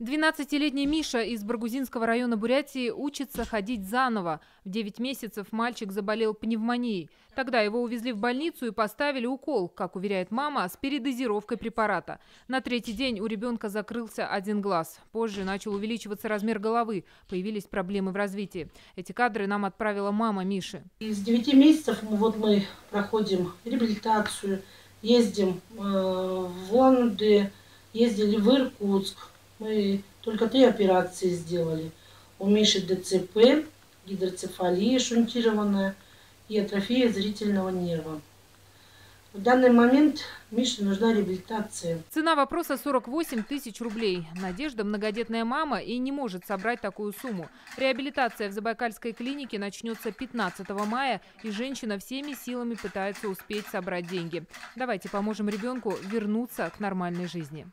12-летний Миша из Баргузинского района Бурятии учится ходить заново. В 9 месяцев мальчик заболел пневмонией. Тогда его увезли в больницу и поставили укол, как уверяет мама, с передозировкой препарата. На третий день у ребенка закрылся один глаз. Позже начал увеличиваться размер головы. Появились проблемы в развитии. Эти кадры нам отправила мама Миши. Из 9 месяцев вот мы проходим реабилитацию, ездим э, в Ланды, ездили в Иркутск, мы только три операции сделали. У Миши ДЦП, гидроцефалия шунтированная и атрофия зрительного нерва. В данный момент Мише нужна реабилитация. Цена вопроса 48 тысяч рублей. Надежда многодетная мама и не может собрать такую сумму. Реабилитация в Забайкальской клинике начнется 15 мая, и женщина всеми силами пытается успеть собрать деньги. Давайте поможем ребенку вернуться к нормальной жизни.